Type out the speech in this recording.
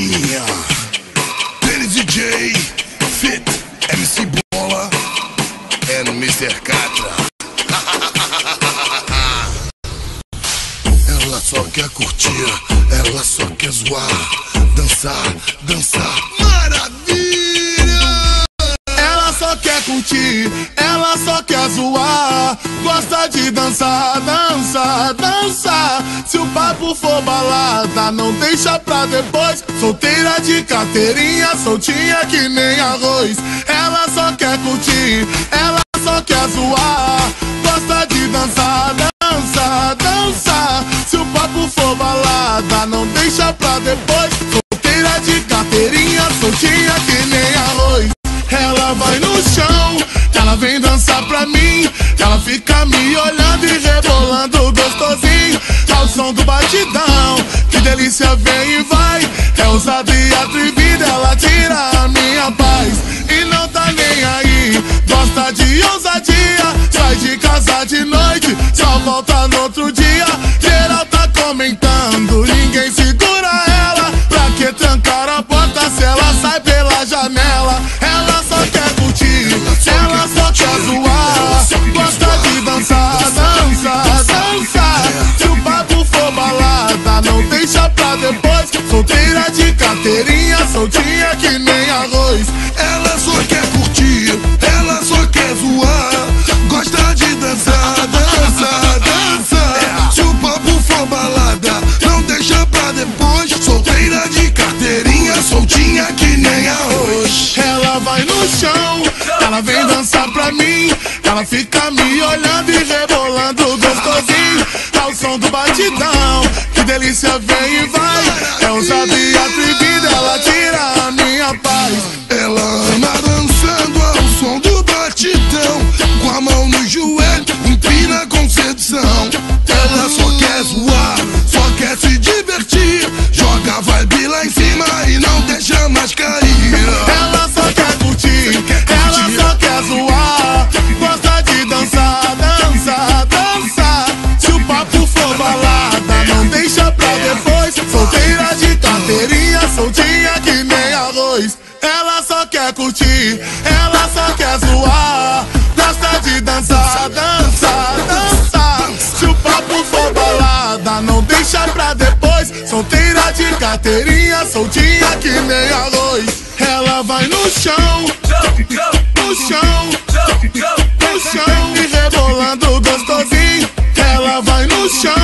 Chiquinha, Penny DJ, Fit, MC Bola e Mr. Catra. Ela só quer curtir, ela só quer zoar, dançar, dançar. Maravilha! Ela só quer curtir, ela só quer zoar, gosta de dançar, dançar, dançar. Se o papo for balada, não deixa pra depois. Solteira de carteirinha, soltinha que nem arroz. Ela só quer curtir, ela só quer zoar. Gosta de dançar, dançar, som do batidão, que delícia vem e vai. É ousada e atrevida, ela tira a minha paz. E não tá nem aí, gosta de ousadia. Sai de casa de noite, só volta no outro dia. Geral tá comentando, ninguém segura ela. Pra que trancar a porta se ela sai pela janela? Ela carteirinha, soltinha que nem arroz. Ela só quer curtir, ela só quer zoar. Gosta de dançar, dançar, dançar. Se o papo for balada, não deixa pra depois. Solteira de carteirinha, soltinha que nem arroz. Ela vai no chão, ela vem dançar pra mim. Ela fica me olhando Com a mão no joelho, empina com sedução. Ela só quer zoar, só quer se divertir. Joga vibe lá em cima e não deixa mais cair. Ela só quer curtir, ela só quer zoar. Gosta de dançar, dançar, dançar. Se o papo for balada, não deixa pra depois. Solteira de carteirinha, soltinha que nem arroz. Ela só quer curtir, carteirinha soltinha que nem a luz. Ela vai no chão, no chão, no chão e rebolando gostosinho. Ela vai no chão.